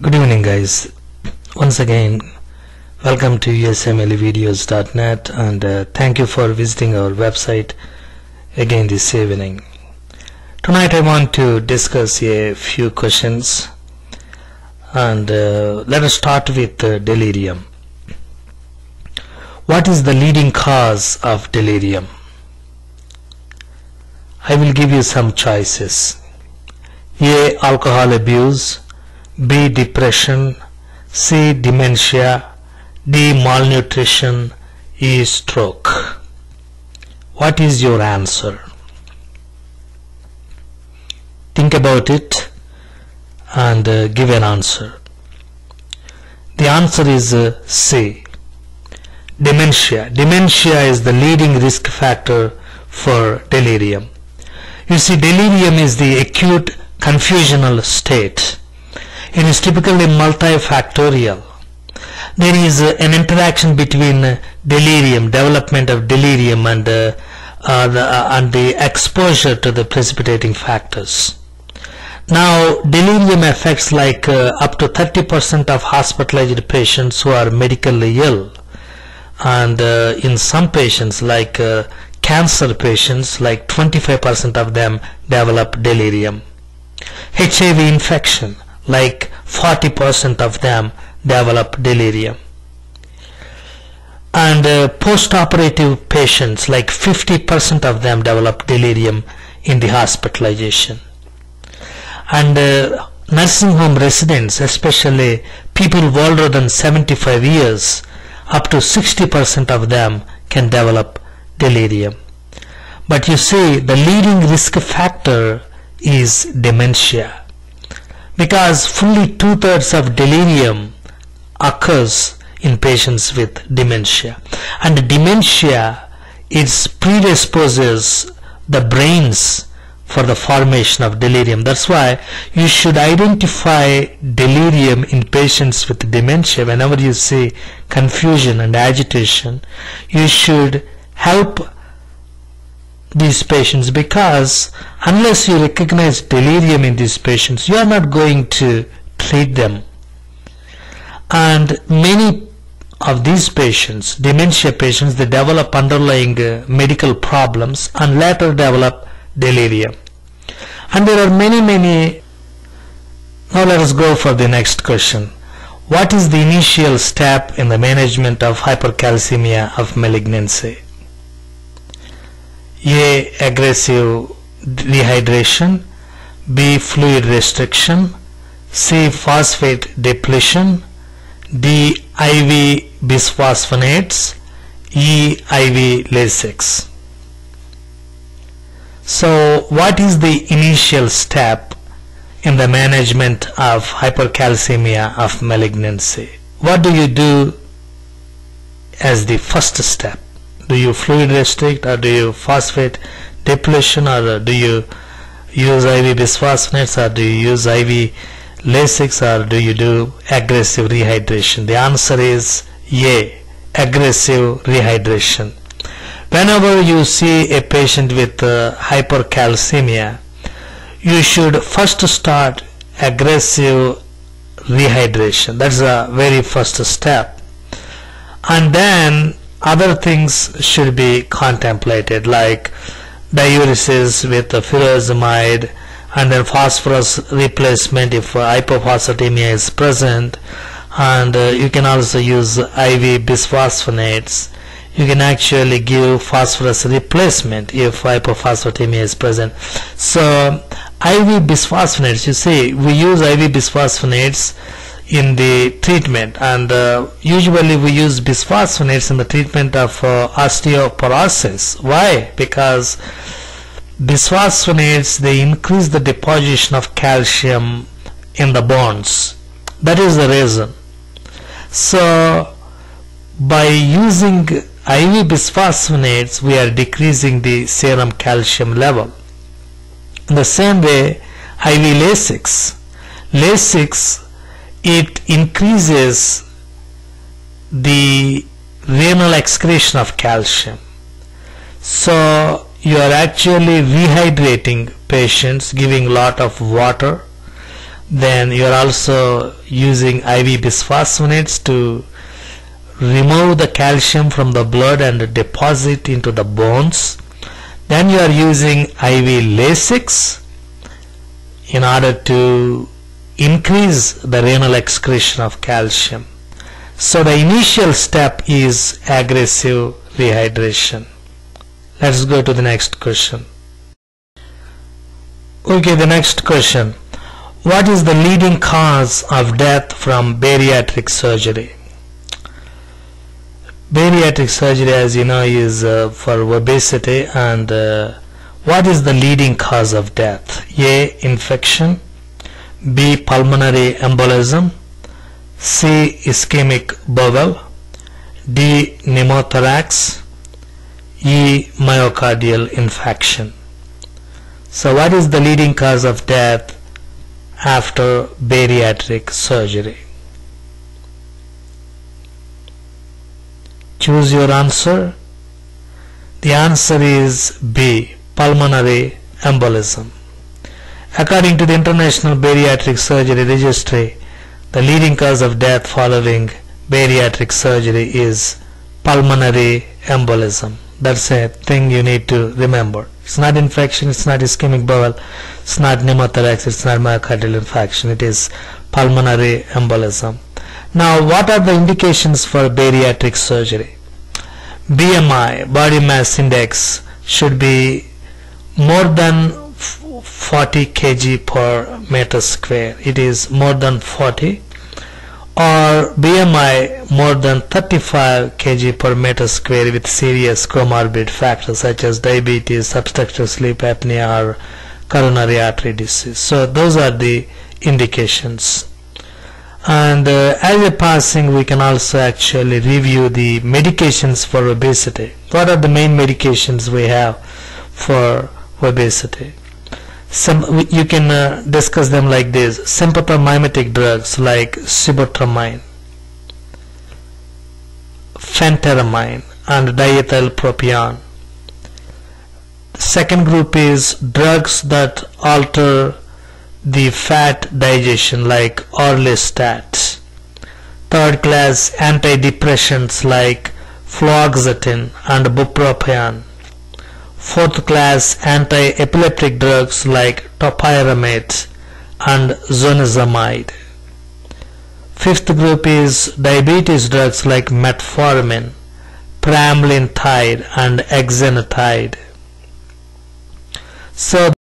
Good evening guys. Once again, welcome to usmlevideos.net and uh, thank you for visiting our website again this evening. Tonight I want to discuss a few questions and uh, let us start with uh, delirium. What is the leading cause of delirium? I will give you some choices. A. Alcohol abuse B. Depression C. Dementia D. Malnutrition E. Stroke What is your answer? Think about it and uh, give an answer. The answer is uh, C. Dementia. Dementia is the leading risk factor for delirium. You see, delirium is the acute confusional state. It is typically multifactorial. There is uh, an interaction between uh, delirium, development of delirium and, uh, uh, the, uh, and the exposure to the precipitating factors. Now, delirium affects like uh, up to 30% of hospitalized patients who are medically ill. And in some patients like cancer patients, like 25% of them develop delirium. HIV infection, like 40% of them develop delirium. And uh, post-operative patients, like 50% of them develop delirium in the hospitalization. And uh, nursing home residents, especially people older than 75 years, up to 60% of them can develop delirium. But you see, the leading risk factor is dementia because fully two-thirds of delirium occurs in patients with dementia. And dementia it predisposes the brains for the formation of delirium. That's why you should identify delirium in patients with dementia. Whenever you see confusion and agitation you should help these patients because unless you recognize delirium in these patients you are not going to treat them. And many of these patients dementia patients they develop underlying uh, medical problems and later develop delirium. And there are many many now let us go for the next question. What is the initial step in the management of hypercalcemia of malignancy a. Aggressive dehydration B. Fluid restriction C. Phosphate depletion D. IV bisphosphonates E. IV Lasix So what is the initial step in the management of hypercalcemia of malignancy? What do you do as the first step? Do you fluid restrict or do you phosphate depletion or do you use IV bisphosphonates or do you use IV Lasix or do you do aggressive rehydration? The answer is A aggressive rehydration. Whenever you see a patient with uh, hypercalcemia you should first start aggressive rehydration. That's the very first step. And then other things should be contemplated like diuresis with furosemide and then phosphorus replacement if hypophosphatemia is present. And uh, you can also use IV bisphosphonates. You can actually give phosphorus replacement if hypophosphatemia is present. So IV bisphosphonates you see we use IV bisphosphonates in the treatment. And uh, usually we use bisphosphonates in the treatment of uh, osteoporosis. Why? Because bisphosphonates they increase the deposition of calcium in the bones. That is the reason. So by using IV bisphosphonates we are decreasing the serum calcium level. In the same way IV Lasix. Lasix it increases the renal excretion of calcium. So you are actually rehydrating patients, giving lot of water then you are also using IV bisphosphonates to remove the calcium from the blood and deposit into the bones then you are using IV Lasix in order to increase the renal excretion of calcium. So the initial step is aggressive rehydration. Let's go to the next question. Okay the next question. What is the leading cause of death from bariatric surgery? Bariatric surgery as you know is uh, for obesity and uh, what is the leading cause of death? A infection b pulmonary embolism c ischemic bowel d pneumothorax e myocardial infarction so what is the leading cause of death after bariatric surgery? Choose your answer. The answer is B. Pulmonary embolism. According to the International Bariatric Surgery Registry, the leading cause of death following bariatric surgery is pulmonary embolism. That's a thing you need to remember. It's not infection, it's not ischemic bowel, it's not pneumothorax, it's not myocardial infarction, it is pulmonary embolism. Now, what are the indications for bariatric surgery? BMI, body mass index, should be more than 40 kg per meter square. It is more than 40 or BMI more than 35 kg per meter square with serious comorbid factors such as diabetes, obstructive sleep apnea or coronary artery disease. So those are the indications. And uh, as a passing we can also actually review the medications for obesity. What are the main medications we have for obesity? Some you can uh, discuss them like this. Sympathomimetic drugs like sibutramine phentermine and diethylpropion. Second group is drugs that alter the fat digestion like orlistat third class antidepressants like fluoxetine and bupropion fourth class anti-epileptic drugs like topiramate and zonisamide. Fifth group is diabetes drugs like metformin, pramlintide and exenatide. So